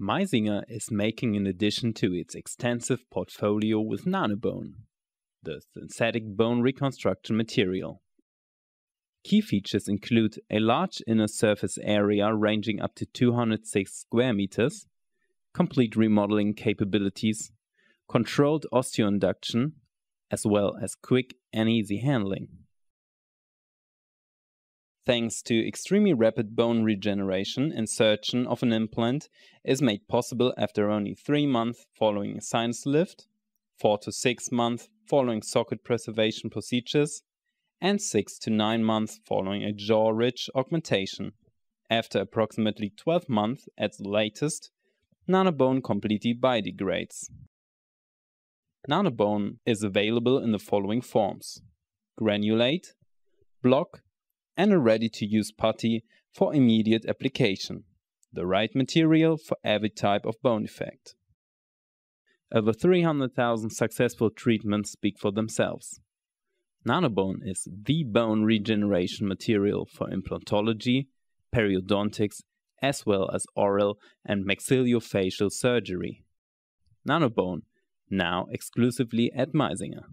Meisinger is making an addition to its extensive portfolio with Nanobone, the synthetic bone reconstruction material. Key features include a large inner surface area ranging up to 206 square meters, complete remodeling capabilities, controlled osteoinduction, as well as quick and easy handling. Thanks to extremely rapid bone regeneration, insertion of an implant is made possible after only 3 months following a sinus lift, 4 to 6 months following socket preservation procedures, and 6 to 9 months following a jaw ridge augmentation. After approximately 12 months at the latest, nanobone completely biodegrades. Nanobone is available in the following forms granulate, block, and a ready to use putty for immediate application, the right material for every type of bone defect. Over 300,000 successful treatments speak for themselves. Nanobone is the bone regeneration material for implantology, periodontics, as well as oral and maxillofacial surgery. Nanobone, now exclusively at Meisinger.